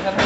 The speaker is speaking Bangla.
এখানে